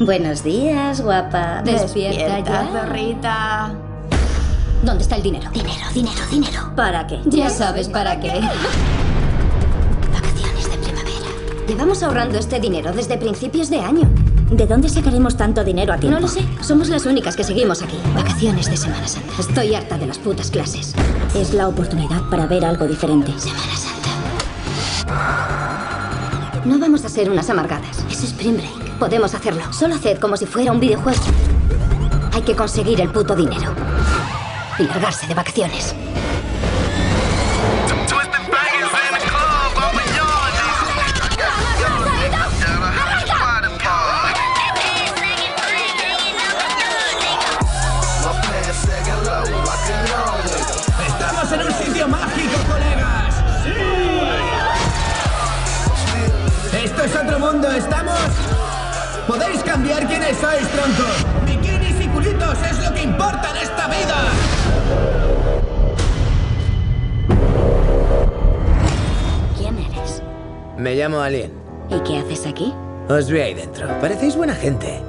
Buenos días, guapa. Despierta ya. zorrita. ¿Dónde está el dinero? Dinero, dinero, dinero. ¿Para qué? Ya sabes para qué. Vacaciones de primavera. Llevamos ahorrando este dinero desde principios de año. ¿De dónde sacaremos tanto dinero a tiempo? No lo sé. Somos las únicas que seguimos aquí. Vacaciones de Semana Santa. Estoy harta de las putas clases. Es la oportunidad para ver algo diferente. Semana Santa. No vamos a ser unas amargadas. Es Spring Break. Podemos hacerlo. Solo haced como si fuera un videojuego. Hay que conseguir el puto dinero. Y largarse de vacaciones. ¿Estamos? Podéis cambiar quiénes sois, troncos. Bikinis y culitos es lo que importa en esta vida. ¿Quién eres? Me llamo Alien. ¿Y qué haces aquí? Os vi ahí dentro. Parecéis buena gente.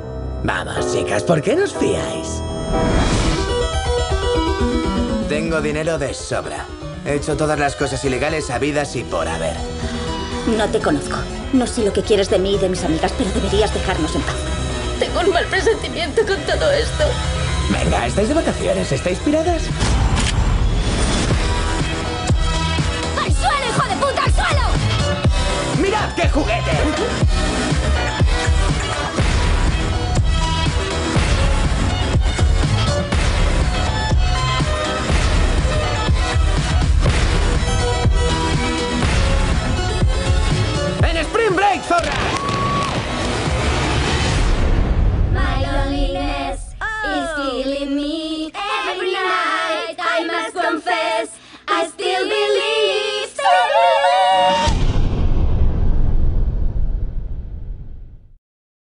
Vamos, chicas, ¿por qué nos fiáis? Tengo dinero de sobra. He hecho todas las cosas ilegales habidas y por haber. No te conozco. No sé lo que quieres de mí y de mis amigas, pero deberías dejarnos en paz. Tengo un mal presentimiento con todo esto. Venga, ¿estáis de vacaciones? ¿Estáis piradas?